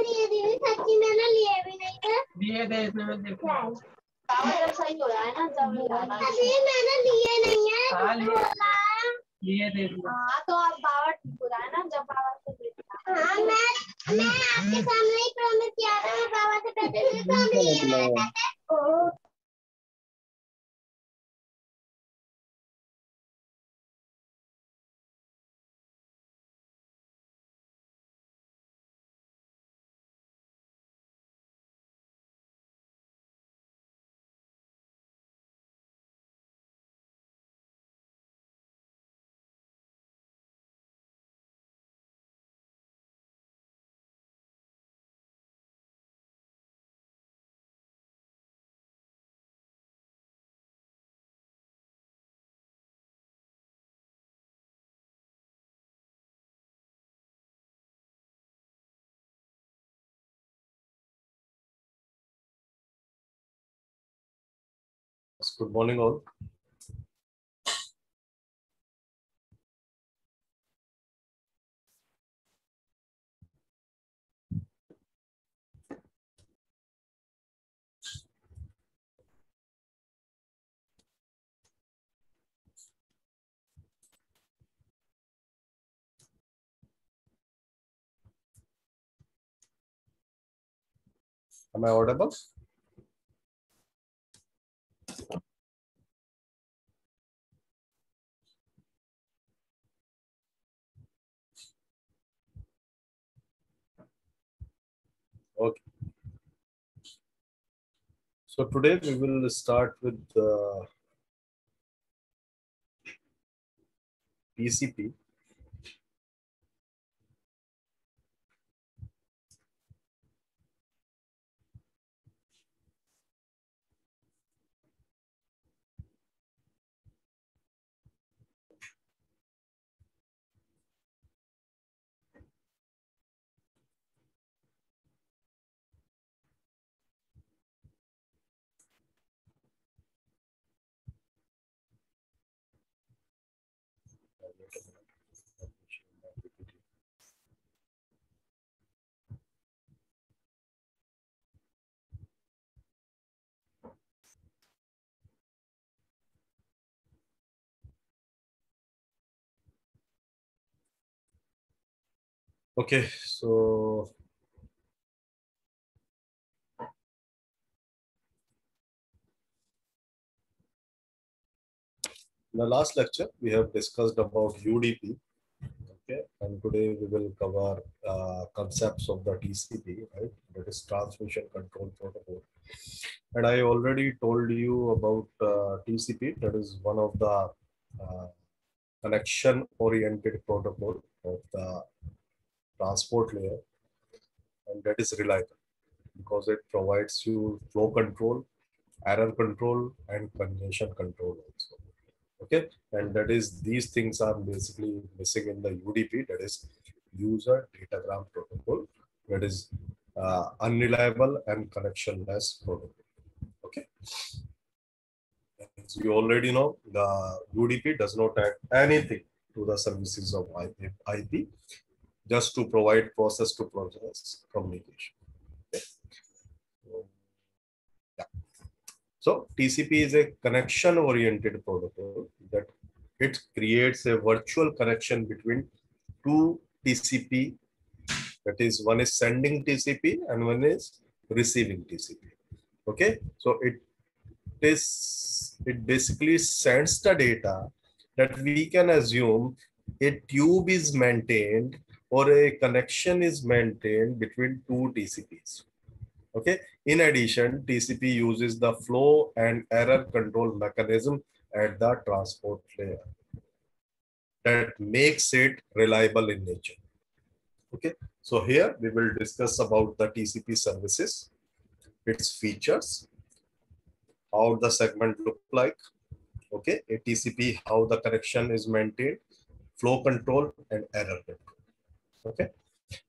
लिए दीदी सच्ची में ना लिए भी नहीं थे इसमें मैं देखो सही हो रहा है ना जब मैंने लिए नहीं है हाँ, लिए। थे हाँ तो अब बाबा ठीक हो रहा है ना जब बाबा हाँ मैं मैं आपके सामने ही प्रॉमिस किया था मैं बाबा से भी प्रॉमिस किया था Good morning, all. Am I audible? Okay. So today we will start with uh, TCP. Okay, so in the last lecture we have discussed about UDP. Okay, and today we will cover uh, concepts of the TCP, right? That is Transmission Control Protocol. And I already told you about uh, TCP. That is one of the uh, connection-oriented protocol of the transport layer and that is reliable because it provides you flow control error control and congestion control also. Okay? And that is these things are basically missing in the udp that is user datagram protocol that is uh, unreliable and connectionless protocol. Okay? As you already know the udp does not add anything to the services of IP, IP just to provide process to process communication. Okay. So, yeah. So TCP is a connection oriented protocol that it creates a virtual connection between two TCP. That is one is sending TCP and one is receiving TCP. Okay. So it is it basically sends the data that we can assume a tube is maintained or a connection is maintained between two TCPs. Okay. In addition, TCP uses the flow and error control mechanism at the transport layer that makes it reliable in nature. Okay. So here we will discuss about the TCP services, its features, how the segment look like, okay, a TCP, how the connection is maintained, flow control and error control. Okay.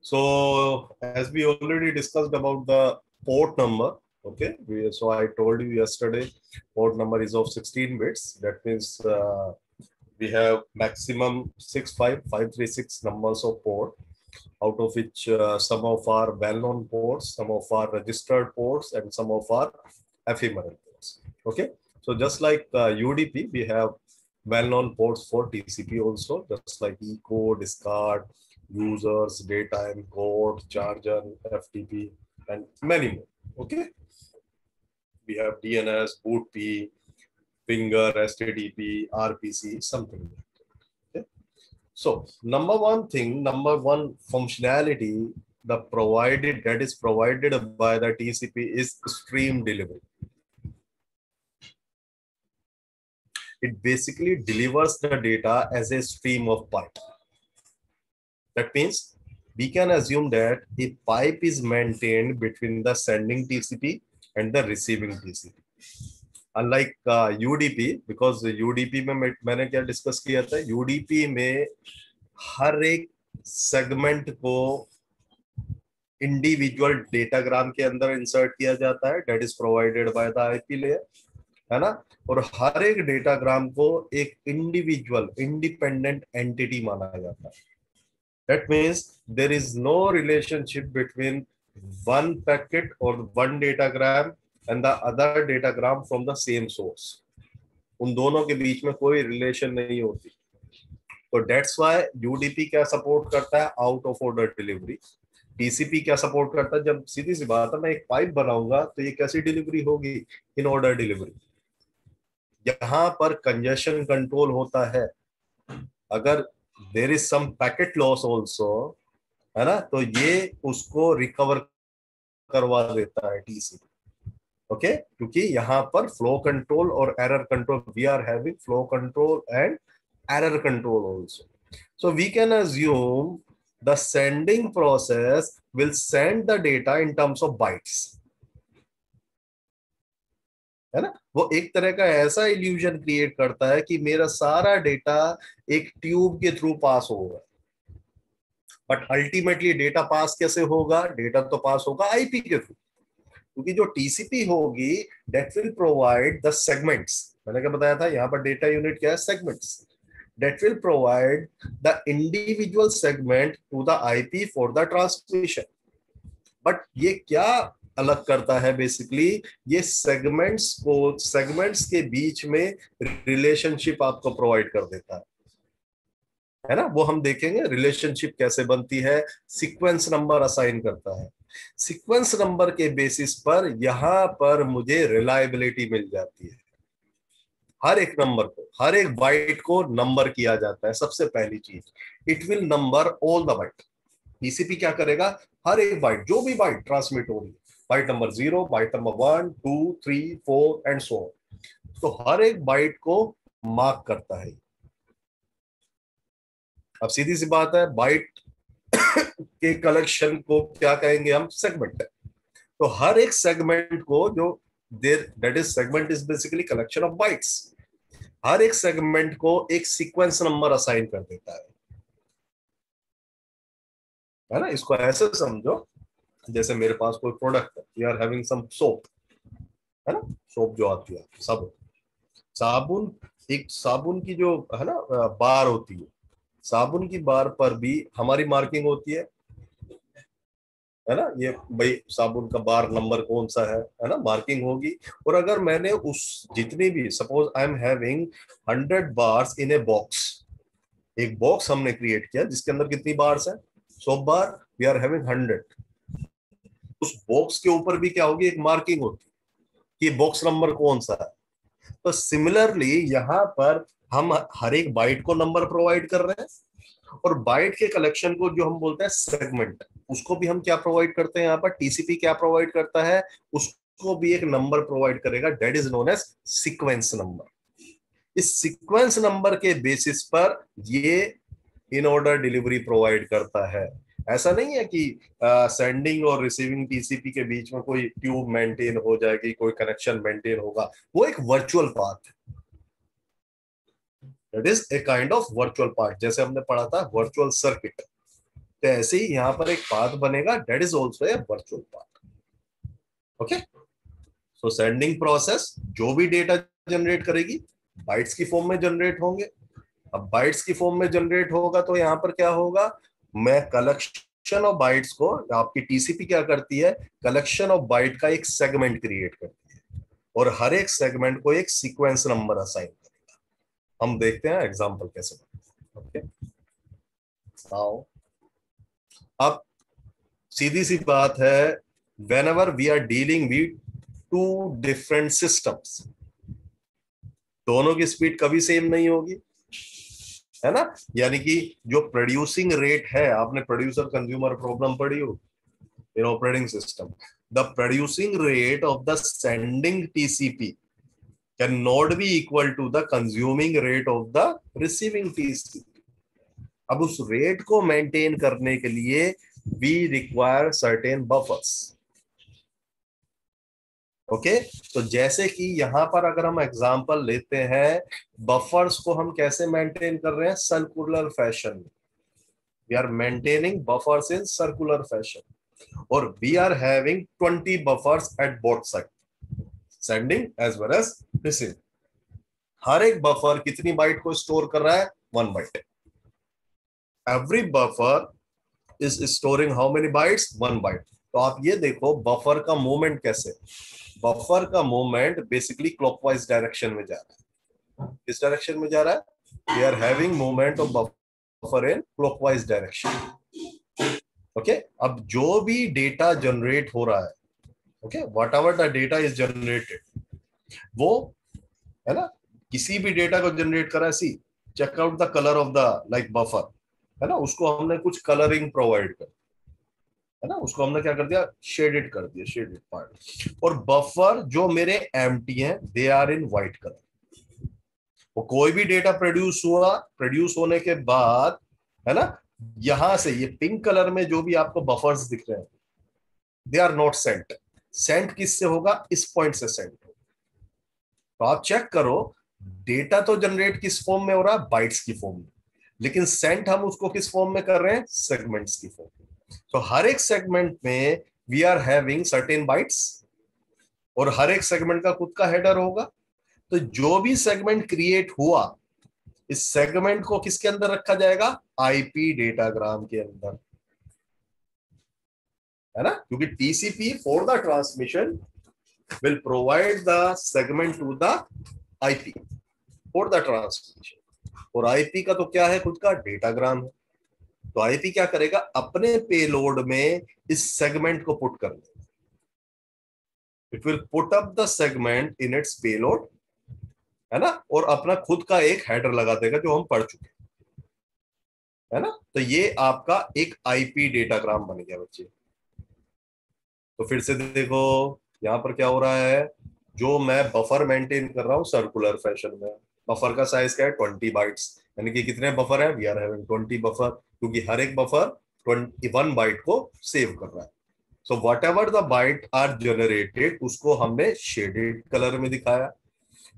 So as we already discussed about the port number, okay. We, so I told you yesterday, port number is of 16 bits. That means uh, we have maximum 65536 numbers of port. out of which uh, some of our well-known ports, some of our registered ports, and some of our ephemeral ports. Okay, so just like uh, UDP, we have well-known ports for TCP also, just like echo, discard, users, data code, charger, FTP, and many more. Okay, we have DNS, bootp, finger, STTP, RPC, something like that. Okay? So number one thing, number one functionality the provided that is provided by the TCP is stream delivery. It basically delivers the data as a stream of pipe. That means we can assume that a pipe is maintained between the sending TCP and the receiving TCP. Unlike uh, UDP, because UDP में मैं- मैंने क्या discuss किया था UDP में हर एक segment को individual datagram के अंदर इंसर्ट किया जाता है that is provided by the IP layer है ना और हर एक डेटाग्राम को एक इंडिविजुअल इंडिपेंडेंट एंटिटी माना जाता है that means there is no relationship between one packet or one datagram and the other datagram from the same source. उन दोनों के बीच में कोई रिलेशन नहीं होती। तो डेट्स वाई यूडीपी क्या सपोर्ट करता है? Out of order delivery TCP क्या सपोर्ट करता है? जब सीधी सी बात है, मैं एक पाइप बनाऊँगा तो ये कैसी डिलीवरी होगी? इन ऑर्डर डिलीवरी यहाँ पर कंजेशन कंट्रोल होता है। अगर there is some packet loss also है ना? तो ये उसको रिकवर करवा देता है टीसी ओके क्योंकि यहाँ पर फ्लो कंट्रोल और error control we are having flow control and error control also so we can assume the sending process will send the data in terms of bytes है ना? वो एक तरह का ऐसा इल्यूजन क्रिएट करता है कि मेरा सारा डेटा एक ट्यूब के थ्रू पास होगा। बट अल्टीमेटली डेटा पास कैसे होगा? डेटा तो पास होगा आईपी के थ्रू क्योंकि जो टीसीपी होगी that will provide the segments मैंने क्या बताया था? यहाँ पर डेटा यूनिट क्या है? Segments that will provide the individual segment to the IP for the transmission. But ये क्या अलग करता है बेसिकली ये सेगमेंट्स को सेगमेंट्स के बीच में रिलेशनशिप आपको प्रोवाइड कर देता है। है ना? वो हम देखेंगे रिलेशनशिप कैसे बनती है सीक्वेंस नंबर असाइन करता है। सीक्वेंस नंबर के बेसिस पर यहाँ पर मुझे रिलायबिलिटी मिल जाती है। हर एक नंबर को, हर एक बाइट को नंबर किया जाता है, सबसे पहली चीज़। It will number all the byte TCP क्या करेगा? हर एक बाइट जो भी बाइट ट्रांसमिट होगी byte number zero byte number one two three four and so तो हर एक बाइट को मार्क करता है। अब सीधी सी बात है बाइट के कलेक्शन को क्या कहेंगे हम? सेगमेंट तो हर एक सेगमेंट को जो there that is segment is basically collection of bytes हर एक सेगमेंट को एक सीक्वेंस नंबर असाइन कर देता है। है ना? इसको ऐसे समझो। जैसे मेरे पास कोई प्रोडक्ट है we are having some soap है ना? सोप जो आती है, साबुन। साबुन, एक साबुन की जो, है ना बार होती है। साबुन की बार पर भी हमारी मार्किंग होती है। है ना? ये भाई, साबुन का बार नंबर कौन सा है? है ना? मार्किंग होगी। और अगर मैंने उस, जितनी भी suppose I am having hundred bars in a box एक बॉक्स हमने क्रिएट किया, जिसके अंदर कितनी बार्स है? सौ bar we are having hundred उस बॉक्स के ऊपर भी क्या होगी? एक मार्किंग होती है कि बॉक्स नंबर कौन सा है? तो सिमिलरली यहाँ पर हम हर एक बाइट को नंबर प्रोवाइड कर रहे हैं और बाइट के कलेक्शन को जो हम बोलते हैं सेगमेंट उसको भी हम क्या प्रोवाइड करते हैं यहाँ पर? टीसीपी क्या प्रोवाइड करता है? उसको भी एक नंबर प्रोवाइड करेगा that is known as sequence number इस सिक्वेंस नंबर के बेसिस पर ये इन ऑर्डर डिलीवरी प्रोवाइड करता है। ऐसा नहीं है कि सेंडिंग और रिसीविंग टीसीपी के बीच में कोई ट्यूब मेंटेन हो जाएगी, कोई कनेक्शन मेंटेन होगा, वो एक वर्चुअल पाथ है। Is a kind of virtual part जैसे हमने पढ़ा था वर्चुअल सर्किट तो ऐसे ही यहाँ पर एक पाथ बनेगा that is also a virtual path okay so sending process जो भी डेटा जनरेट करेगी बाइट्स की फॉर्म में जनरेट होंगे। अब बाइट्स की फॉर्म में जनरेट होगा तो यहाँ पर क्या होगा? मैं कलेक्शन ऑफ़ बाइट्स को, आपकी टीसीपी क्या करती है? कलेक्शन ऑफ़ बाइट का एक सेगमेंट क्रिएट करती है। और हर एक सेगमेंट को एक सीक्वेंस नंबर असाइन करेगा। हम देखते हैं एग्जांपल कैसे ओके आओ। अब सीधी सी बात है whenever we are dealing with two different systems दोनों की स्पीड कभी सेम नहीं होगी। है ना? यानी कि जो प्रोड्यूसिंग रेट है, आपने प्रोड्यूसर कंज्यूमर प्रॉब्लम पढ़ी हो? In operating system the producing rate of the sending TCP can not be equal to the consuming rate of the receiving TCP अब उस रेट को मेंटेन करने के लिए we require certain buffers okay तो जैसे कि यहाँ पर अगर हम एग्जांपल लेते हैं बफर्स को हम कैसे मेंटेन कर रहे हैं? सर्कुलर फ़ैशन में। We are maintaining buffers in circular fashion और we are having 20 buffers at both side sending as well as receiving हर एक बफर कितनी बाइट को स्टोर कर रहा है? One byte every buffer is storing how many bytes one byte तो आप ये देखो बफर का मूवमेंट कैसे? बफर का मूवमेंट बेसिकली क्लॉकवाइज डायरेक्शन में जा रहा है। किस डायरेक्शन में जा रहा है? We are having movement of buffer in clockwise direction okay अब जो भी डेटा जनरेट हो रहा है okay whatever the data is generated वो, है ना? किसी भी डेटा को जनरेट करा see check out the colour of the like buffer है ना? उसको हमने कुछ कलरिंग प्रोवाइड कर है ना? उसको हमने क्या कर दिया? शेडेड कर दिया शेडेड पार्ट और बफर जो मेरे एम हैं they are in white colour वो कोई भी डेटा प्रोड्यूस हुआ प्रोड्यूस होने के बाद, है ना? यहाँ से, ये पिंक कलर में जो भी आपको बफर्स दिख रहे हैं they are not sent sent किससे होगा? इस पॉइंट से सेंट होगा। तो आप चेक करो डेटा तो जनरेट किस फॉर्म में हो रहा? है बाइट्स की फॉर्म में। लेकिन सेंट हम उसको किस फॉर्म में कर रहे हैं? सेगमेंट्स की फॉर्म तो हर एक सेगमेंट में we are having certain bytes और हर एक सेगमेंट का खुद का हेडर होगा। तो जो भी सेगमेंट क्रिएट हुआ, इस सेगमेंट को किसके अंदर रखा जाएगा? आईपी डेटाग्राम के अंदर। है ना? क्योंकि TCP for the transmission will provide the segment to the IP for the transmission और आईपी का तो क्या है? खुद का डेटाग्राम है। तो आईपी क्या करेगा? अपने पेलोड में इस सेगमेंट को पुट कर देगा it will put up the segment in its payload है ना? और अपना खुद का एक हेडर लगा देगा जो हम पढ़ चुके है। ना? तो ये आपका एक आईपी डेटाग्राम बन गया बच्चे। तो फिर से देखो, यहाँ पर क्या हो रहा है? जो मैं बफर मेंटेन कर रहा हूँ सर्कुलर फ़ैशन में। बफर का साइज़ क्या है? ट्वेंटी बाइट्स यानी कि कितने बफर है? We are having twenty buffer क्योंकि हर एक बफर ट्वेंटी वन बाइट को सेव कर रहा है। So whatever the byte are generated उसको हमने शेडेड कलर में दिखाया।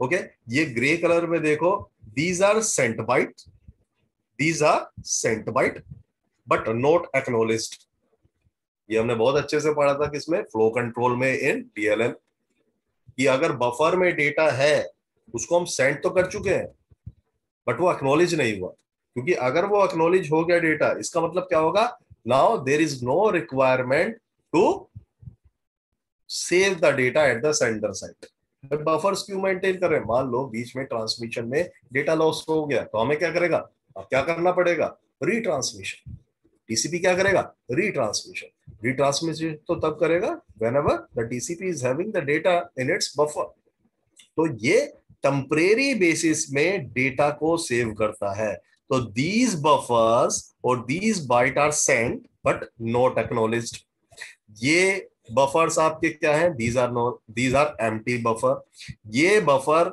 Okay okay? ये ग्रे कलर में देखो these are sent byte these are sent byte but not acknowledged ये हमने बहुत अच्छे से पढ़ा था किसमें? फ्लो कंट्रोल में इन डीएलएल कि अगर बफर में डेटा है, उसको हम सेंड तो कर चुके हैं। बट वो एक्नोलेज नहीं हुआ। क्योंकि अगर वो एक्नोलेज हो गया डेटा इसका मतलब क्या होगा? Now there is no requirement to save the data at the sender side buffers क्यों मेंटेन कर रहे हैं? मान लो बीच में ट्रांसमिशन में डेटा लॉस हो गया तो हमें क्या करेगा? अब क्या करना पड़ेगा? रीट्रांसमिशन टीसीपी क्या करेगा? रीट्रांसमिशन रीट्रांसमिशन तो तब करेगा whenever the TCP is having the data in its buffer तो ये टेम्परेरी बेसिस में डेटा को सेव करता है। तो दीज बफर्स और these byte are sent but not acknowledge ये बफर्स आपके क्या हैं? These are no these are empty buffer ये बफर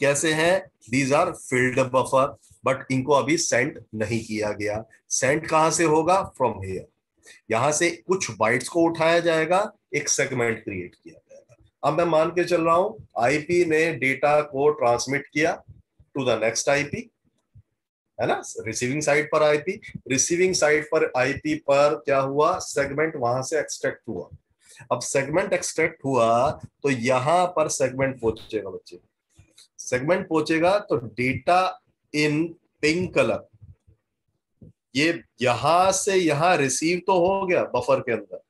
कैसे हैं? These are filled buffer but इनको अभी सेंट नहीं किया गया। सेंट कहाँ से होगा? फ्रॉम हेयर यहाँ से कुछ बाइट्स को उठाया जाएगा, एक सेगमेंट क्रिएट किया। अब मैं मान के चल रहा हूँ आईपी ने डेटा को ट्रांसमिट किया टू द नेक्स्ट आईपी है ना? रिसीविंग साइड पर आईपी रिसीविंग साइड पर आईपी पर क्या हुआ? सेगमेंट वहाँ से एक्सट्रैक्ट हुआ। अब सेगमेंट एक्सट्रैक्ट हुआ तो यहाँ पर सेगमेंट पहुंचेगा बच्चे। सेगमेंट पहुंचेगा तो डेटा इन पिंक कलर ये यहाँ से यहाँ रिसीव तो हो गया बफर के अंदर।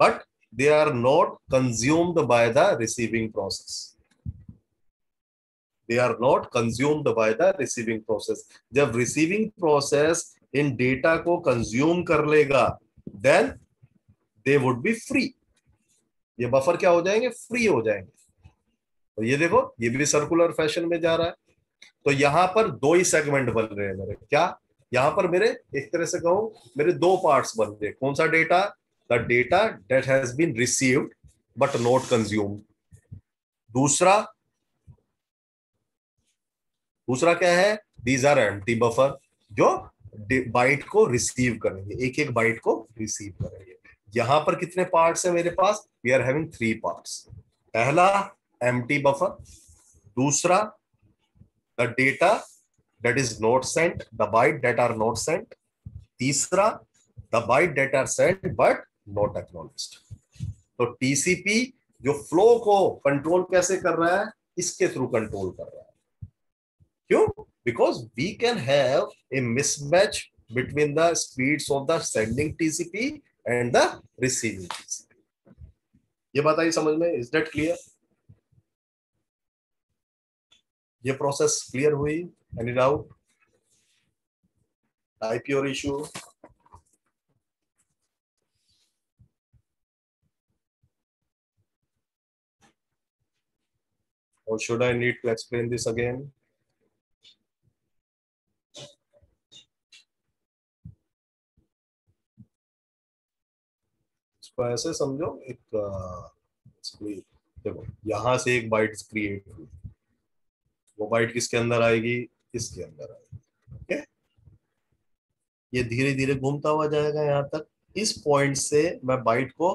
But they are not consumed by the receiving process they are not consumed by the receiving process जब रिसीविंग प्रोसेस इन डेटा को कंज्यूम कर लेगा then they would be free ये बफर क्या हो जाएँगे? फ्री हो जाएँगे. तो ये देखो, ये भी सर्कुलर फ़ैशन में जा रहा है। तो यहाँ पर दो ही सेगमेंट बन रहे हैं मेरे। क्या? यहाँ पर मेरे, एक तरह से कहूँ, मेरे दो पार्ट्स बन रहे कौन सा data the data that has been received but not consumed दूसरा दूसरा क्या है? दीज आर एम्प्टी बफर जो बाइट को रिसीव करेंगे। एक एक बाइट को रिसीव करेंगे। यहाँ पर कितने पार्ट्स है मेरे पास? We are having three parts पहला एम्प्टी बफर दूसरा the data that is not sent, the byte that are not sent. तीसरा, the byte that are sent, but not acknowledged. तो TCP जो फ्लो को कंट्रोल कैसे कर रहा है? इसके थ्रू कंट्रोल कर रहा है। क्यों? Because we can have a mismatch between the speeds of the sending TCP and the receiving TCP. ये बात आई समझ में? इज़ डेट क्लियर ये प्रोसेस क्लियर हुई? Any doubt IP or issue? Or should I need to explain this again? ऐसे समझो, एक देखो, यहाँ से एक बाइट क्रिएट हुई वो बाइट किसके अंदर आएगी? इसके अंदर आएगी ओके ये धीरे धीरे घूमता हुआ जाएगा यहाँ तक। इस पॉइंट से मैं बाइट को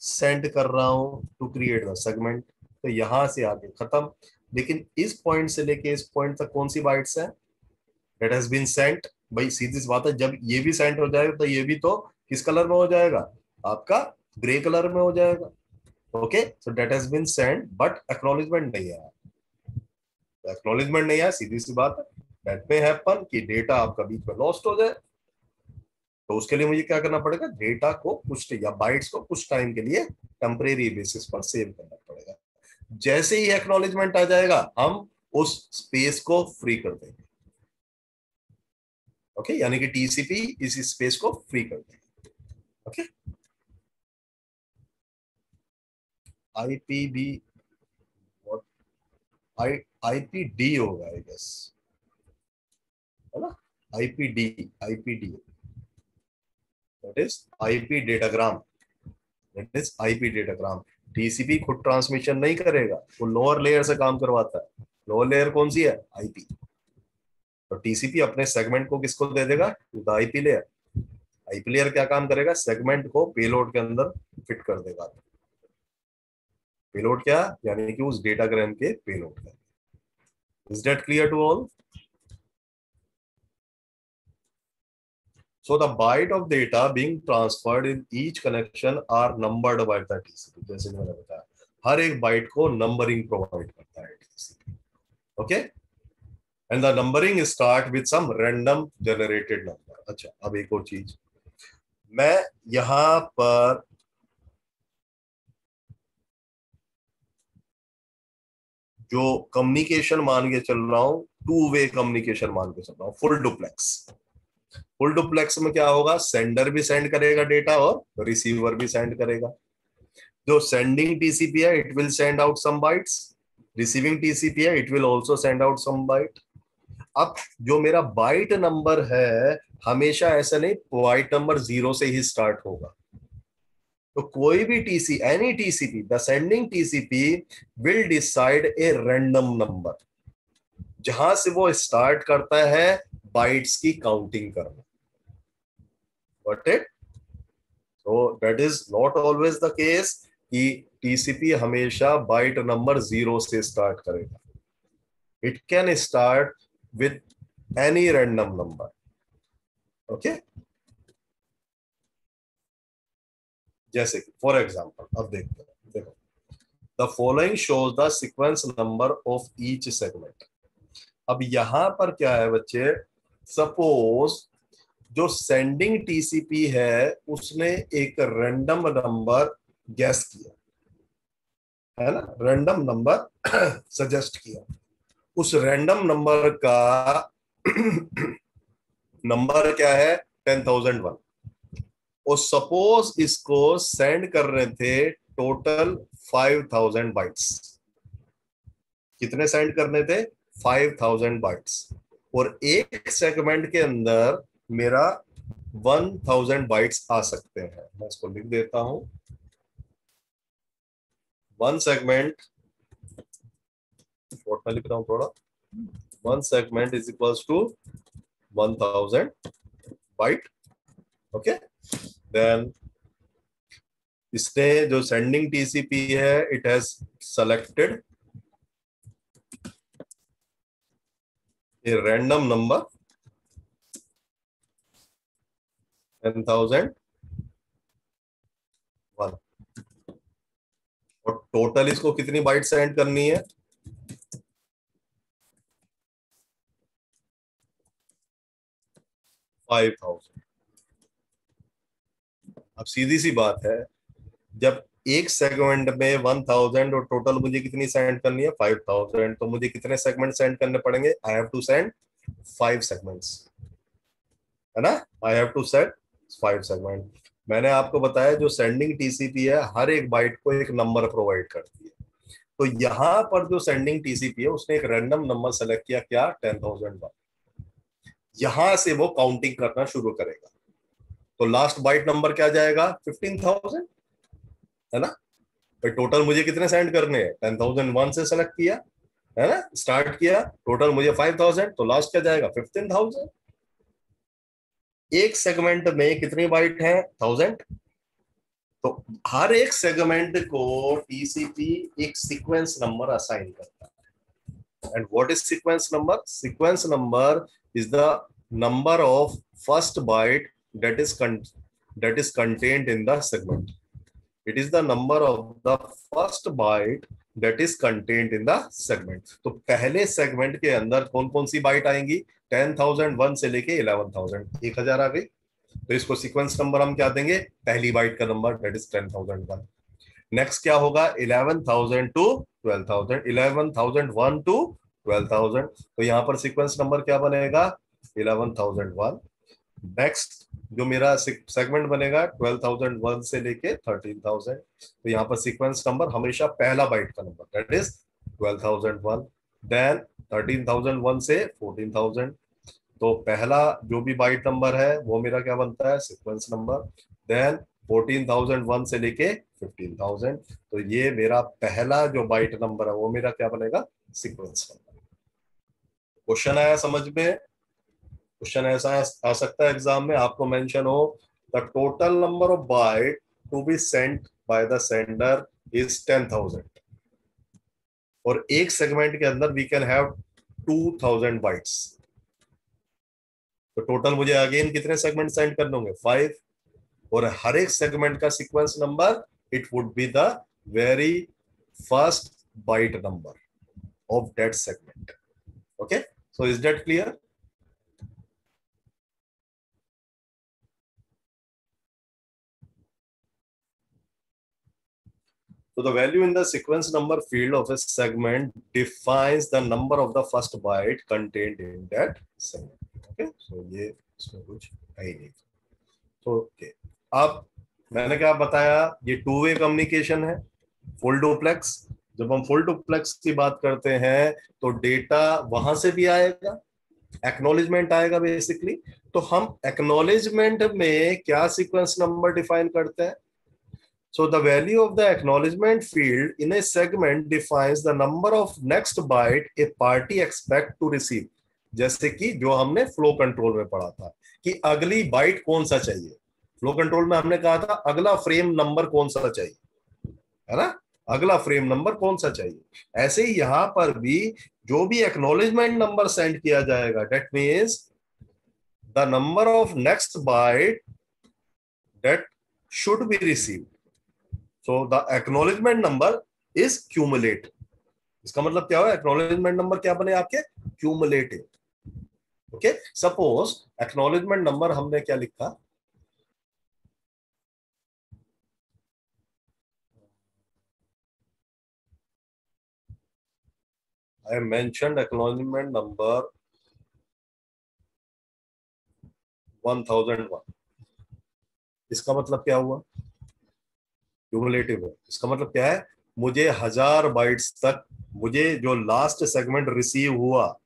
सेंड कर रहा हूँ टू क्रिएट द सेगमेंट तो यहाँ से आगे खत्म। लेकिन इस पॉइंट से लेके इस पॉइंट तक कौन सी बाइट्स है? डेट हैज़ बीन सेंट भाई, सीधी बात है, जब ये भी सेंट हो जाएगा तो ये भी तो किस कलर में हो जाएगा? आपका ग्रे कलर में हो जाएगा। Okay so that has been sent but acknowledgement नहीं है। एक्नोलेजमेंट नहीं है, सीधी सी बात है। दैट मे हैपन कि डेटा आपका बीच में लॉस्ट हो जाए। तो उसके लिए मुझे क्या करना पड़ेगा? डेटा को कुछ या बाइट्स को कुछ टाइम के लिए टेम्परेरी बेसिस पर सेव करना पड़ेगा। जैसे ही एक्नोलेजमेंट आ जाएगा, हम उस स्पेस को फ्री कर देंगे। Okay okay? यानी कि टीसीपी इस स्पेस को फ्री कर देंगे। ओके आईपीबी आई आईपीडी होगा आई गेस है ना? IPD IPD that is IP datagram that is IP datagram TCP खुद ट्रांसमिशन नहीं करेगा, वो लोअर लेयर से काम करवाता है। लोअर लेयर कौन सी है? आईपी। तो टीसीपी अपने सेगमेंट को किसको दे देगा? To the IP layer. IP layer क्या काम करेगा? सेगमेंट को पेलोड के अंदर फिट कर देगा। पेलोड क्या? यानी कि उस डेटाग्राम के पेलोड। का is that clear to all? So the byte of data being transferred in each connection are numbered by the TCP. जैसे मैंने बताया, हर एक बाइट को नंबरिंग प्रोवाइड करता है okay and the numbering start with some random generated number अच्छा अब एक और चीज़। मैं यहाँ पर जो कम्युनिकेशन मान के चल रहा हूँ टू वे कम्युनिकेशन मान के चल रहा हूँ फुल डुप्लेक्स फुल डुप्लेक्स में क्या होगा? सेंडर भी सेंड करेगा डेटा और रिसीवर भी सेंड करेगा। जो सेंडिंग टीसीपी है it will send out some bytes receiving TCP है it will also send out some byte अब जो मेरा बाइट नंबर है, हमेशा ऐसा नहीं बाइट नंबर ज़ीरो से ही स्टार्ट होगा। तो कोई भी TC any TCP the sending TCP will decide a random number जहाँ से वो स्टार्ट करता है बाइट्स की काउंटिंग करना but it so, that is not always the case कि टीसीपी हमेशा बाइट नंबर ज़ीरो से स्टार्ट करेगा। It can start with any random number okay जैसे कि फॉर एग्ज़ाम्पल अब देखते हैं। देखो। The following shows the sequence number of each segment अब यहाँ पर क्या है बच्चे? सपोज़ जो सेंडिंग टीसीपी है, उसने एक रैंडम नंबर गैस किया। है ना? रैंडम नंबर सजेस्ट किया। उस रैंडम नंबर का नंबर क्या है? टेन थाउज़ेंड वन और सपोज़ इसको सेंड कर रहे थे टोटल फाइव थाउज़ेंड बाइट्स कितने सेंड करने थे? फाइव थाउज़ेंड बाइट्स और एक सेगमेंट के अंदर मेरा वन थाउज़ेंड बाइट्स आ सकते हैं। मैं इसको लिख देता हूँ। वन सेगमेंट शॉर्ट में लिख रहा हूँ थोड़ा। One segment is equals to one thousand byte okay then इसने जो सेंडिंग टीसीपी है it has selected a random number. 10,000 one और टोटल इसको कितनी बाइट सेंड करनी है? फाइव थाउज़ेंड अब सीधी सी बात है जब एक सेगमेंट में वन थाउज़ेंड और टोटल मुझे कितनी सेंड करनी है? फाइव थाउज़ेंड तो मुझे कितने सेगमेंट सेंड करने पड़ेंगे? I have to send five segments है ना? I have to send five segment मैंने आपको बताया जो सेंडिंग टीसीपी है, हर एक बाइट को एक नंबर प्रोवाइड करती है। तो यहाँ पर जो सेंडिंग टीसीपी है, उसने एक रैंडम नंबर सेलेक्ट किया, क्या? टेन थाउज़ेंड वन यहाँ से वो काउंटिंग करना शुरू करेगा। तो लास्ट बाइट नंबर क्या जाएगा? फिफ्टीन थाउज़ेंड है ना? भाई टोटल मुझे कितने सेंड करने हैं? टेन थाउज़ेंड वन से सेलेक्ट किया, है ना? स्टार्ट किया टोटल मुझे फाइव थाउज़ेंड तो लास्ट क्या जाएगा? फिफ्टीन थाउज़ेंड एक सेगमेंट में कितनी बाइट है? थाउज़ेंड तो हर एक सेगमेंट को टीसीपी एक सीक्वेंस नंबर असाइन करता है। And what is sequence number sequence number is the number of first byte that is con- that is contained in the segment. It is the number of the first byte that is contained in the segment. तो पहले segment के अंदर कौन कौन सी byte आएँगी? Ten thousand one से लेके इलेवन थाउज़ेंड एक हज़ार आ गई। तो इसको सीक्वेंस नंबर हम क्या देंगे? पहली बाइट का number that is ten thousand one next क्या होगा? Eleven thousand to twelve thousand eleven thousand one to twelve thousand तो यहाँ पर सीक्वेंस नंबर क्या बनेगा? इलेवन थाउज़ेंड वन नेक्स्ट जो मेरा सेगमेंट बनेगा 12,001 से लेके 13,000 तो यहाँ पर सीक्वेंस नंबर हमेशा पहला बाइट का नंबर दैट इज़ 12,001 देन 13,001 से 14,000 तो पहला जो भी बाइट नंबर है वो मेरा क्या बनता है? सीक्वेंस नंबर देन 14,001 से लेके 15,000 तो ये मेरा पहला जो बाइट नंबर है वो मेरा क्या बनेगा? सीक्वेंस नंबर क्वेश्चन आया समझ में? क्वेश्चन ऐसा आ सकता है एग्ज़ाम में, आपको मेंशन हो the total number of byte to be sent by the sender is ten thousand और एक सेगमेंट के अंदर we can have two thousand bytes तो टोटल मुझे अगेन कितने सेगमेंट सेंड करने होंगे? फाइव और हर एक सेगमेंट का sequence number it would be the very first byte number of that segment okay so is that clear So the value in the sequence number field of a segment defines the number of the first byte contained in that segment. Okay, so ये इसमें कुछ है ही नहीं. So okay, अब मैंने क्या बताया ये टू वे कम्युनिकेशन है फुल डुप्लेक्स जब हम फुल डुप्लेक्स की बात करते हैं तो डेटा वहाँ से भी आएगा एक्नोलेजमेंट आएगा बेसिकली तो हम एक्नोलेजमेंट में क्या सीक्वेंस नंबर डिफाइन करते हैं So the value of the acknowledgement field in a segment defines the number of next byte a party expect to receive. जैसे कि जो हमने फ्लो कंट्रोल में पढ़ा था कि अगली बाइट कौन सा चाहिए? फ्लो कंट्रोल में हमने कहा था, अगला फ्रेम नंबर कौन सा चाहिए? है ना? अगला फ्रेम नंबर कौन सा चाहिए? ऐसे ही यहाँ पर भी जो भी एक्नोलेजमेंट नंबर सेंड किया जाएगा that means the number of next byte that should be received so the acknowledgement number is cumulate इसका मतलब क्या हुआ? एक्नोलेजमेंट नंबर क्या बने आपके? Cumulative okay suppose acknowledgement number हमने क्या लिखा? I mentioned acknowledgement number 1001 इसका मतलब क्या हुआ? क्यूमुलेटिव है। इसका मतलब क्या है? मुझे हज़ार बाइट्स तक, मुझे जो लास्ट सेगमेंट रिसीव हुआ,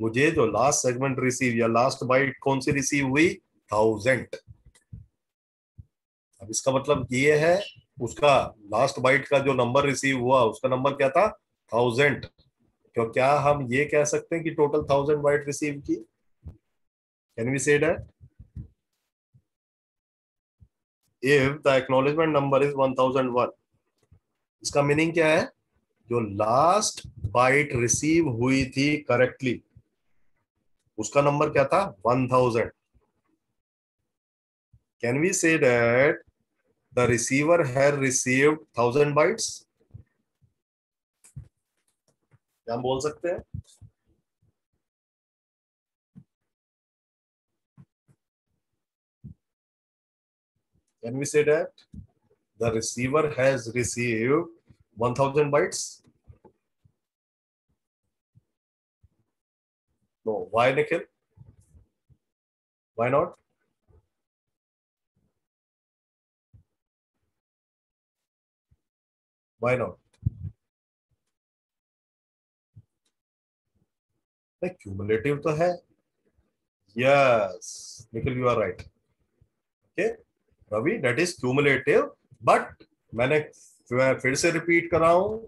मुझे जो लास्ट सेगमेंट रिसीव या लास्ट बाइट कौन सी रिसीव हुई? थाउज़ेंड अब इसका मतलब ये है, उसका लास्ट बाइट का जो नंबर रिसीव हुआ, उसका नंबर क्या था? थाउज़ेंड तो क्या हम ये कह सकते हैं कि टोटल थाउज़ेंड बाइट रिसीव की? Can we say that if the acknowledgement number is 1001 इसका मीनिंग क्या है? जो लास्ट बाइट रिसीव हुई थी करेक्टली उसका नंबर क्या था? 1000 can we say that the receiver have received 1000 bytes हम बोल सकते हैं? Can we say that the receiver has received 1000 bytes? No. Why, Nikhil? Why not? Why not? Cumulative तो है yes Nikhil you are right okay Ravi that is cumulative but मैंने फिर से repeat कर हूँ,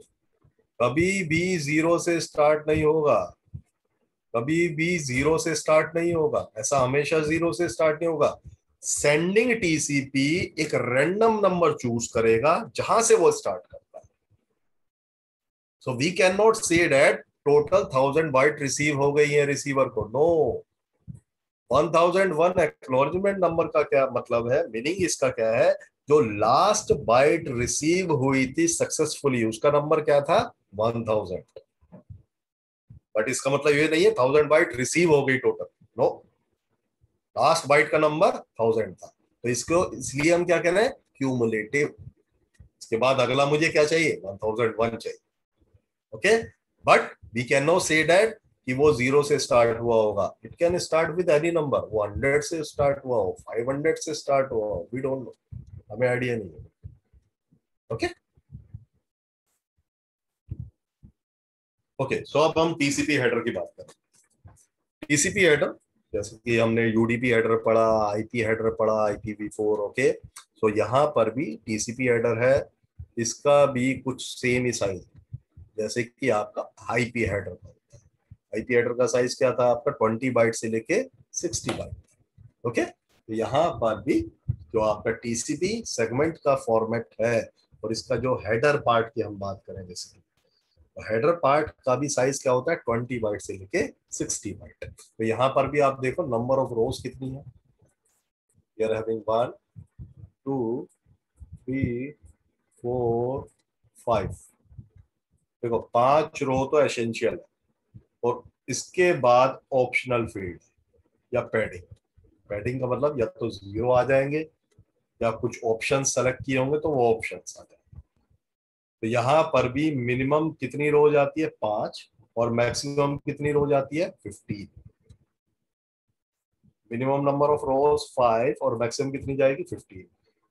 कभी भी ज़ीरो से स्टार्ट नहीं होगा, कभी भी ज़ीरो से स्टार्ट नहीं होगा, ऐसा हमेशा ज़ीरो से स्टार्ट नहीं होगा। सेंडिंग टीसीपी एक रैंडम नंबर चूज़ करेगा, जहाँ से वो स्टार्ट करता है। So we can not say that total thousand byte receive हो गई है रिसीवर को। नो 1001 एक्नोलॉजमेंट नंबर का क्या मतलब है? मीनिंग इसका क्या है? जो लास्ट बाइट रिसीव हुई थी सक्सेसफुली उसका नंबर क्या था? 1000 बट इसका मतलब ये नहीं है थाउज़ेंड बाइट रिसीव हो गई टोटल नो लास्ट बाइट का नंबर थाउज़ेंड था. तो इसको, इसलिए हम क्या कह रहे हैं? क्यूमुलेटिव इसके बाद अगला मुझे क्या चाहिए? 1001 चाहिए. Okay but we can no say that कि वो ज़ीरो से स्टार्ट हुआ होगा। It can start with any number वो हंड्रेड से स्टार्ट हुआ हो फाइव हंड्रेड से स्टार्ट हुआ हो वी डोंट नो हमें आइडिया नहीं है। ओके ओके सो अब हम टीसीपी हेडर की बात करें। टीसीपी हेडर जैसे कि हमने यूडीपी हेडर पढ़ा आईपी हेडर पढ़ा आईपीवी फोर ओके सो यहाँ पर भी टीसीपी हेडर है। इसका भी कुछ सेम ही साइज़ जैसे कि आपका आईपी हेडर है आईपी हेडर का साइज़ क्या था आपका? 20 बाइट से लेके 60 बाइट ओके तो यहाँ पर भी जो आपका टीसीपी सेगमेंट का फॉर्मेट है और इसका जो हेडर पार्ट की हम बात करें जैसे तो हेडर पार्ट का भी साइज़ क्या होता है? 20 बाइट से लेके 60 बाइट तो यहाँ पर भी आप देखो नंबर ऑफ़ रोज कितनी है? Are having one two three four five देखो, पाँच रो तो एसेंशियल है। और इसके बाद ऑप्शनल फ़ील्ड या पैडिंग पैडिंग का मतलब या तो ज़ीरो आ जाएँगे या कुछ ऑप्शन सेलेक्ट किए होंगे तो वो ऑप्शन आ जाएँगे। तो यहाँ पर भी मिनिमम कितनी रोज आती है? पाँच और मैक्सिमम कितनी रोज आती है? Fifteen minimum number of rows five और मैक्सिमम कितनी जाएगी? फिफ्टीन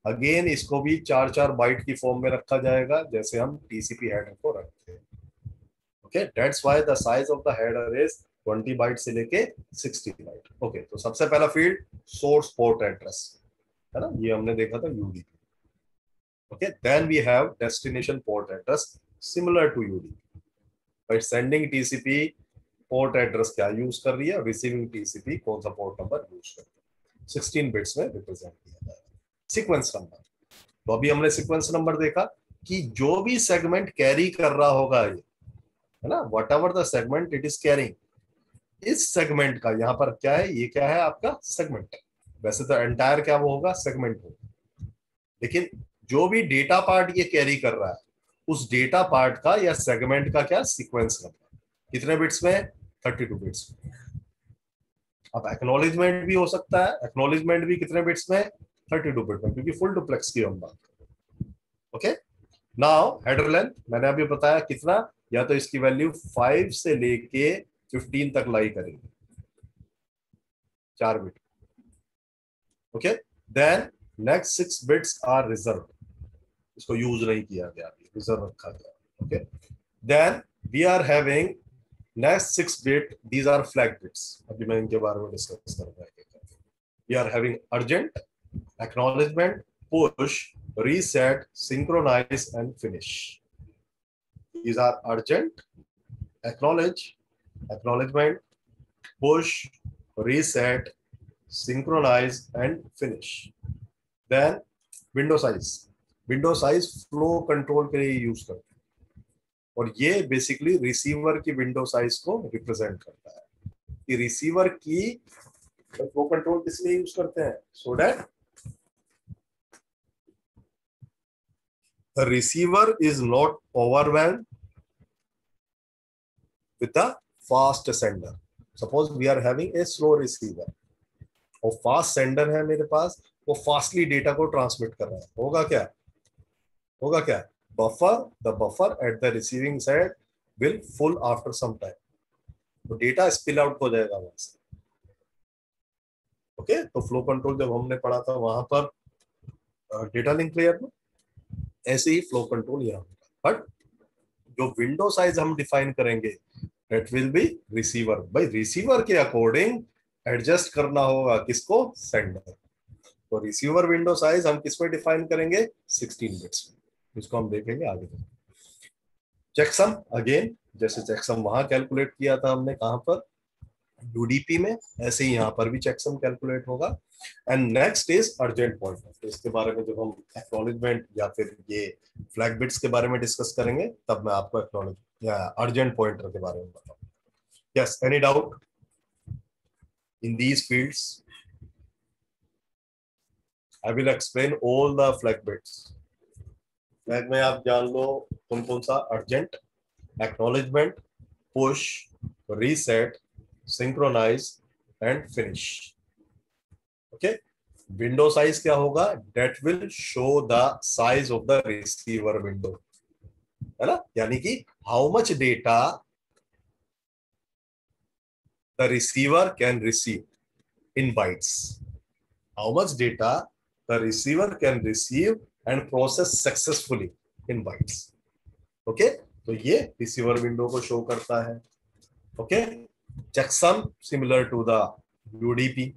अगेन इसको भी चार चार बाइट की फॉर्म में रखा जाएगा, जैसे हम टीसीपी हेडर को रखते हैं। Okay that's why the size of the header is 20 byte से लेके 60 बाइट ओके तो सबसे पहला फ़ील्ड सोर्स पोर्ट एड्रेस है ना? ये हमने देखा था UDP okay, then we have destination port address similar to udp by sending tcp port address क्या यूज़ कर रही है? रिसीविंग टीसीपी कौन सा पोर्ट नंबर यूज़ कर रही है? 16 बिट्स में रिप्रेजेंट किया जाएगा सीक्वेंस नंबर तो अभी हमने सीक्वेंस नंबर देखा कि जो भी सेगमेंट कैरी कर रहा होगा ये है ना? Whatever the segment it is carrying इस सेगमेंट का, यहाँ पर क्या है? ये क्या है आपका? सेगमेंट वैसे तो एंटायर क्या वो होगा? सेगमेंट होगा। लेकिन जो भी डेटा पार्ट ये कैरी कर रहा है, उस डेटा पार्ट का या सेगमेंट का क्या? सीक्वेंस नंबर कितने बिट्स में? 32 बिट्स में। अब एक्नोलेजमेंट भी हो सकता है। एक्नोलेजमेंट भी कितने बिट्स में? थर्टी टू बिट में, क्योंकि फुल डुप्लेक्स की हम बात ओके नाउ हेडर लेंथ मैंने अभी बताया कितना? या तो इसकी वैल्यू फाइव से लेके फिफ्टीन तक लाई करेगी। चार bit okay then next six bits are reserve इसको यूज़ नहीं किया गया रिज़र्व रखा गया। Okay then we are having next six bit these are flag bits अभी मैं इनके बारे में डिस्कस करूँगा we are having urgent acknowledgement, push, reset, synchronize and finish these are urgent acknowledge acknowledgement push reset synchronize and finish then window size window size flow control के लिए use करते हैं और ये बेसिकली रिसीवर की window size को represent करता है कि रिसीवर की फ्लो कंट्रोल किस लिए यूज़ करते हैं so that the receiver is not overwhelmed with the fast sender. Suppose we are having a slow receiver. और फास्ट सेंडर है मेरे पास, वो फास्टली डेटा को ट्रांसमिट कर रहा है। होगा क्या? होगा क्या? Buffer the buffer at the receiving side will full after some time तो डेटा स्पिल आउट हो जाएगा वहाँ से। ओके? तो फ्लो कंट्रोल जब हमने पढ़ा था वहाँ पर डेटा लिंक लेयर में, ऐसे ही फ्लो कंट्रोल यहाँ बट जो विंडो साइज़ हम डिफाइन करेंगे दैट विल बी रिसीवर भाई रिसीवर के अकॉर्डिंग एडजस्ट करना होगा किसको? सेंडर तो रिसीवर विंडो साइज़ हम किसमें डिफाइन करेंगे? 16 बिट्स इसको हम देखेंगे आगे। चेकसम अगेन जैसे चेकसम वहाँ कैलकुलेट किया था हमने कहाँ पर? यूडीपी में, ऐसे ही यहाँ पर भी चेकसम कैलकुलेट होगा। And next is urgent pointer तो इसके बारे में जब हम एक्नोलेजमेंट या फिर ये फ्लैग बिट्स के बारे में डिस्कस करेंगे, तब मैं आपको एक्नोलेज अर्जेंट पॉइंटर के बारे में बताऊँ। Yes any doubt in these fields I will explain all the flag bits flag में आप जान लो कौन कौन सा urgent acknowledgement push reset synchronize and finish okay window size क्या होगा? That will show the size of the receiver window है ना? यानी कि how much data the receiver can receive in bytes how much data the receiver can receive and process successfully in bytes okay तो ये receiver window को show करता है okay? checksum similar to the UDP.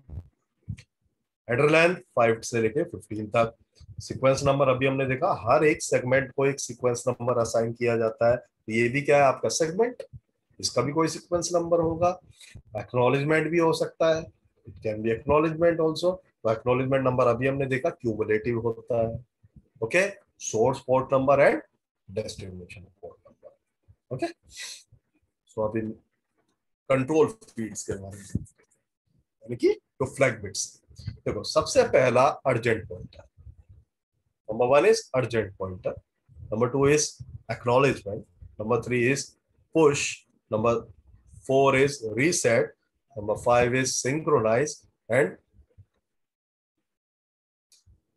Header length five से लेके fifteen तक sequence number अभी हमने देखा, हर एक सेगमेंट को एक सीक्वेंस नंबर असाइन किया जाता है। तो ये भी क्या है आपका सेगमेंट इसका भी कोई सीक्वेंस नंबर होगा। एक्नोलेजमेंट भी हो सकता है। It can be acknowledgement also तो एक्नोलेजमेंट नंबर अभी हमने देखा क्यूमुलेटिव होता है। Okay source port number and destination port number okay so अभी कंट्रोल फीड्स के बारे में। यानी कि तो फ्लैग बिट्स देखो, सबसे पहला urgent pointer number one is urgent pointer number two is acknowledgement number three is push number four is reset number five is synchronize and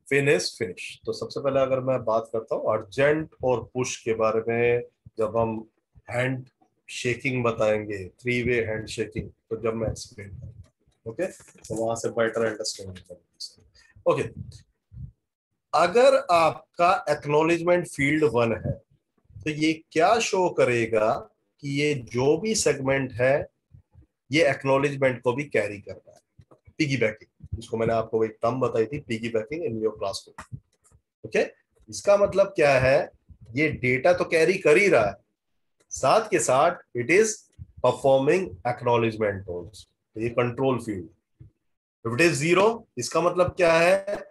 finish finish तो सबसे पहले अगर मैं बात करता हूँ अर्जेंट और पुश के बारे में, जब हम हैंड शेकिंग बताएँगे थ्री वे हैंड शेकिंग तो जब मैं एक्सप्लेन करूँगा ओके तो वहाँ से बेटर अंडरस्टैंडिंग ओके अगर आपका एक्नोलेजमेंट फ़ील्ड वन है तो ये क्या शो करेगा कि ये जो भी सेगमेंट है, ये एक्नोलेजमेंट को भी कैरी कर रहा है? पिगी बैकिंग जिसको मैंने आपको एक टर्म बताई थी piggybacking in your class okay इसका मतलब क्या है? ये डेटा तो कैरी कर ही रहा है। साथ के साथ इट इज़ परफॉर्मिंग एक्नोलेजमेंट ये control field it is zero इसका मतलब क्या है?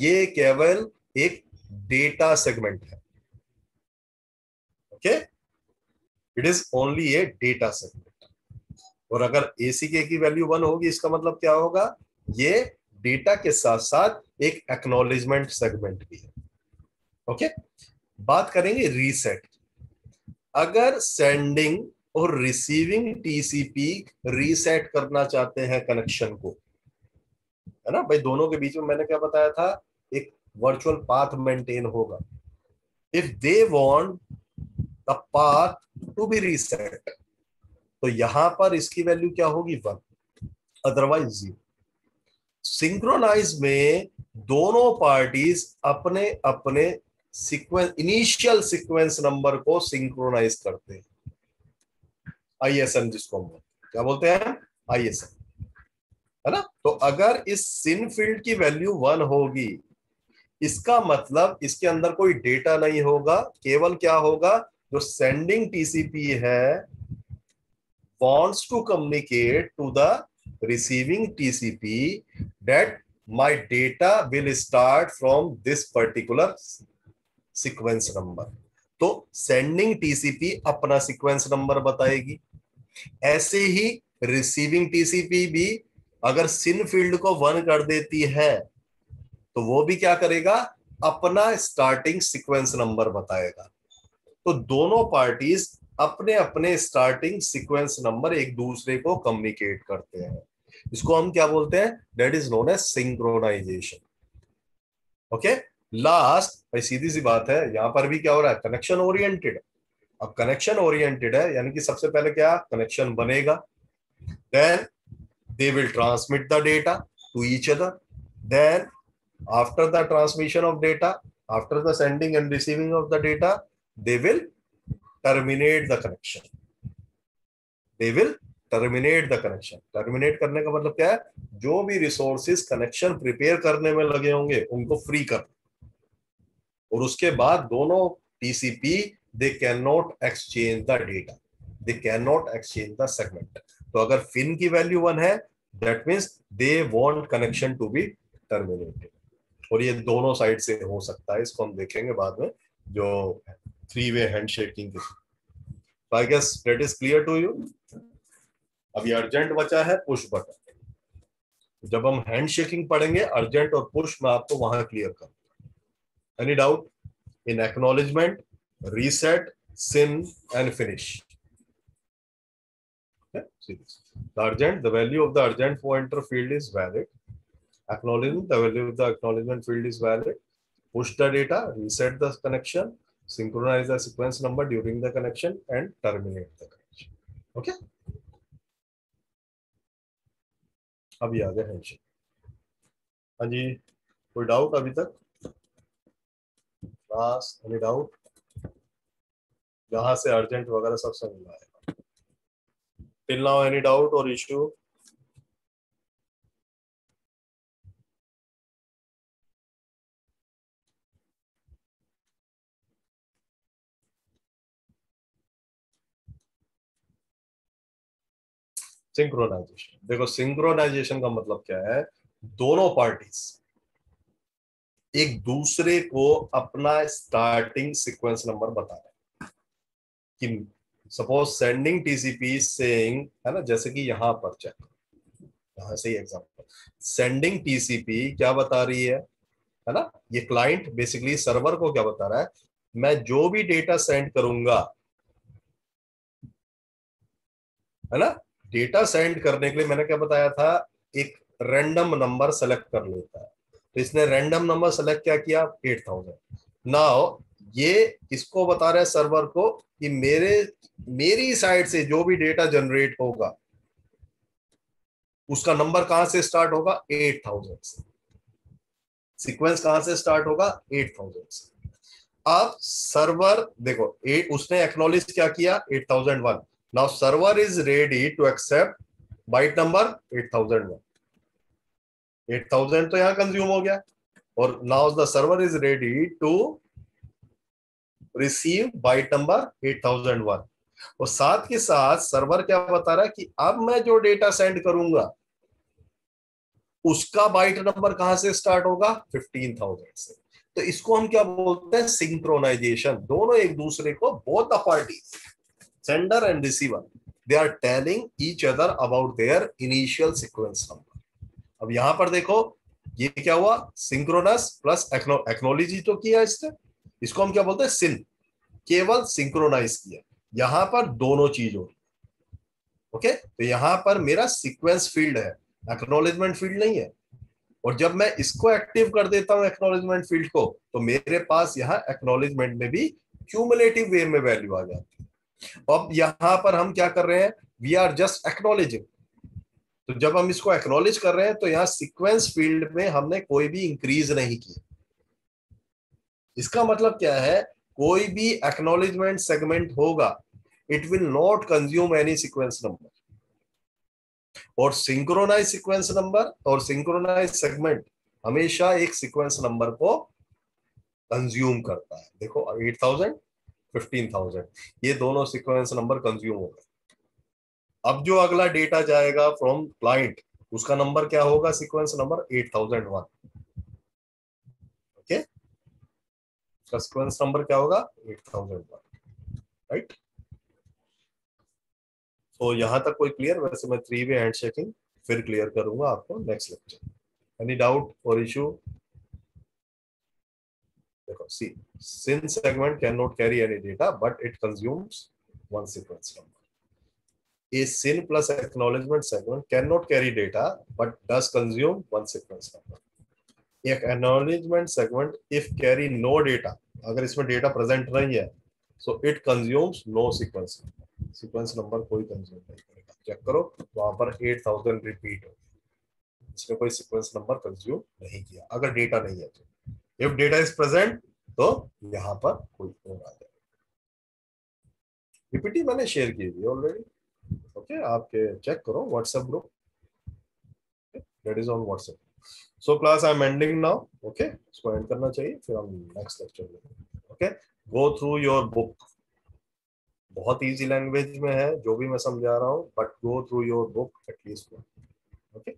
ये केवल एक डेटा सेगमेंट है। Okay? It is only a data segment और अगर एसी के की वैल्यू वन होगी, इसका मतलब क्या होगा? ये डेटा के साथ साथ एक एक्नोलेजमेंट सेगमेंट भी है। ओके? okay? बात करेंगे रीसेट अगर सेंडिंग और रिसीविंग टीसीपी रीसेट करना चाहते हैं कनेक्शन को है ना? भाई, दोनों के बीच में मैंने क्या बताया था? एक वर्चुअल पाथ मेंटेन होगा। If they want the path to be reset तो यहाँ पर इसकी वैल्यू क्या होगी? वन अदरवाइज़ ज़ीरो सिंक्रोनाइज में दोनों पार्टीज़ अपने अपने सीक्वेंस इनिशियल सीक्वेंस नंबर को सिंक्रोनाइज करते हैं। आईएसएम जिसको हम क्या बोलते हैं? आई एस आईएसएम है ना? तो अगर इस सिन फ़ील्ड की वैल्यू वन होगी, इसका मतलब इसके अंदर कोई डेटा नहीं होगा, केवल क्या होगा? जो सेंडिंग टीसीपी है, wants to communicate to the receiving TCP that my data will start from this particular sequence number. तो सेंडिंग टीसीपी अपना सीक्वेंस नंबर बताएगी। ऐसे ही रिसीविंग टीसीपी भी अगर सिन फ़ील्ड को वन कर देती है तो वो भी क्या करेगा? अपना स्टार्टिंग सीक्वेंस नंबर बताएगा। तो दोनों पार्टीज़ अपने अपने स्टार्टिंग सीक्वेंस नंबर एक दूसरे को कम्युनिकेट करते हैं। इसको हम क्या बोलते हैं? That is known as synchronization okay last भाई सीधी सी बात है, यहाँ पर भी क्या हो रहा है? कनेक्शन ओरिएंटेड अब कनेक्शन ओरिएंटेड है, यानी कि सबसे पहले क्या? कनेक्शन बनेगा। Then they will transmit the data to each other then after the transmission of data after the sending and receiving of the data they will terminate the connection they will terminate the connection terminate मतलब क्या है जो भी resources connection prepare करने में लगे होंगे उनको फ्री कर और उसके बाद दोनों TCP they can not exchange the data they can not exchange the segment तो अगर फिन की वैल्यू वन है that means they want connection to be terminated और ये दोनों साइड से हो सकता है, इसको हम देखेंगे बाद में, जो three way handshaking I guess that is clear to you अभी अर्जेंट बचा है पुश बटन जब हम हैंड शेकिंग पढ़ेंगे अर्जेंट और पुश मैं आपको वहाँ क्लियर करूँगा any doubt in acknowledgement reset SYN and finish The urgent, the value of the urgent pointer field is valid. acknowledgement, the value of the acknowledgement field is valid. Push the data, reset the connection, synchronize the sequence number during the connection and terminate the connection. Okay. अभी आ गया handshake हाँ जी कोई doubt अभी तक class any doubt जहाँ से urgent वगैरह सब समझ आएगा टिल नाउ एनी डाउट और इश्यू सिंक्रोनाइजेशन देखो सिंक्रोनाइजेशन का मतलब क्या है? दोनों पार्टीज़ एक दूसरे को अपना स्टार्टिंग सीक्वेंस नंबर बता रहे हैं। कि सपोज़ सेंडिंग टीसीपी सेइंग है ना, जैसे कि यहाँ पर चेक यहाँ से एग्जांपल सेंडिंग टीसीपी क्या बता रही है? है ना, ये क्लाइंट बेसिकली सर्वर को क्या बता रहा है? मैं जो भी डेटा सेंड करूँगा, है ना डेटा सेंड करने के लिए मैंने क्या बताया था? एक रैंडम नंबर सेलेक्ट कर लेता है। तो इसने रैंडम नंबर सेलेक्ट क्या किया? एट थाउज़ेंड नाउ ये इसको बता रहा है सर्वर को कि मेरे, मेरी साइड से जो भी डेटा जनरेट होगा, उसका नंबर कहाँ से स्टार्ट होगा? एट थाउज़ेंड से। सीक्वेंस कहाँ से स्टार्ट होगा? एट थाउज़ेंड से। अब सर्वर देखो एट उसने एक्नोलेज क्या किया? Eight thousand one now server is ready to accept byte number eight thousand one eight thousand तो यहाँ कंज्यूम हो गया। और now the server is ready to receive byte number 8001. और साथ के साथ सर्वर क्या बता रहा है कि अब मैं जो डेटा सेंड करूँगा, उसका बाइट नंबर कहाँ से स्टार्ट होगा? 15000 से। तो इसको हम क्या बोलते हैं? सिंक्रोनाइजेशन दोनों एक दूसरे को both the parties sender and receiver, they are telling each other about their initial sequence number अब यहाँ पर देखो, ये क्या हुआ? सिंक्रोनस प्लस एक्नोलॉजी तो किया इसने। इसको हम क्या बोलते हैं? सिन केवल सिंक्रोनाइज किया। यहाँ पर दोनों चीज़ हो ओके तो यहाँ पर मेरा सीक्वेंस फ़ील्ड है। एक्नोलेजमेंट फ़ील्ड नहीं है। और जब मैं इसको एक्टिव कर देता हूँ एक्नोलेजमेंट फ़ील्ड को तो मेरे पास यहाँ एक्नोलेजमेंट में भी क्यूमुलेटिव वे में वैल्यू आ जाती है। अब यहाँ पर हम क्या कर रहे हैं? वी आर जस्ट एक्नोलेजिंग तो जब हम इसको एक्नोलेज कर रहे हैं तो यहाँ सीक्वेंस फ़ील्ड में हमने कोई भी इंक्रीज नहीं की इसका मतलब क्या है? कोई भी एक्नोलेजमेंट सेगमेंट होगा it will not consume any sequence number और सिंक्रोनाइज सीक्वेंस नंबर और सिंक्रोनाइज सेगमेंट हमेशा एक सीक्वेंस नंबर को कंज्यूम करता है। देखो 8000 15000 ये दोनों सीक्वेंस नंबर कंज्यूम हो गए। अब जो अगला डेटा जाएगा फ्रॉम क्लाइंट उसका नंबर क्या होगा? सीक्वेंस नंबर 8001 ओके उसका सीक्वेंस नंबर क्या होगा? 8001 राइट तो यहाँ तक कोई क्लियर वैसे मैं थ्री वे हैंड शेकिंग फिर क्लियर करूँगा आपको नेक्स्ट लेक्चर एनी डाउट और इशू देखो see SYN segment can not carry any data but it consumes one sequence number a SYN plus acknowledgement segment cannot carry data, but does consume one sequence number. एक acknowledgement segment if carry no data. अगर इसमें data present नहीं है so it consumes no sequence sequence number कोई consume नहीं करेगा. Check करो, वहाँ पर 8000 रिपीट हो इसमें कोई सीक्वेंस नंबर कंज्यूम नहीं किया। अगर डेटा नहीं है तो। इफ़ डेटा इज़ प्रेजेंट तो यहाँ पर कोई फ़ोन आ जाएगा पीपीटी मैंने शेयर की थी ऑलरेडी ओके आपके चेक करो WhatsApp group that is on WhatsApp so class I am ending now okay इसको एंड करना चाहिए, फिर हम नेक्स्ट लेक्चर में okay go through your book बहुत इजी लैंग्वेज में है, जो भी मैं समझा रहा हूँ but go through your book at least okay